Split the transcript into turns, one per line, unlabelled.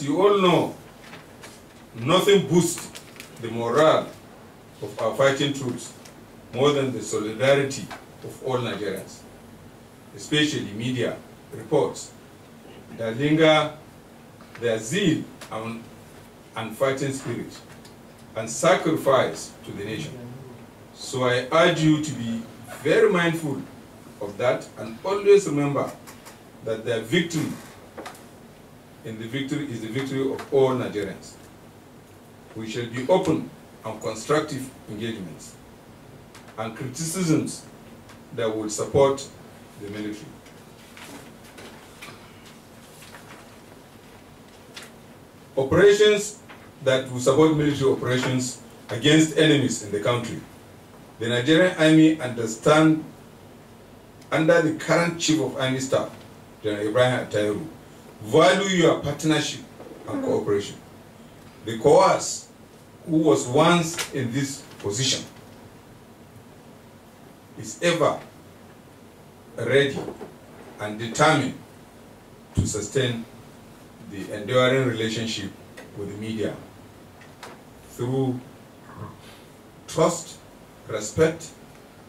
You all know nothing boosts the morale of our fighting troops more than the solidarity of all Nigerians, especially media reports that linger their zeal and, and fighting spirit and sacrifice to the nation. So I urge you to be very mindful of that and always remember that their victory in the victory is the victory of all Nigerians. We shall be open and constructive engagements and criticisms that will support the military. Operations that will support military operations against enemies in the country. The Nigerian Army understand under the current Chief of Army Staff, General Ibrahim Attahiru, value your partnership and mm-hmm. cooperation. The COAS, who was once in this position, is ever ready and determined to sustain the enduring relationship with the media through trust, respect,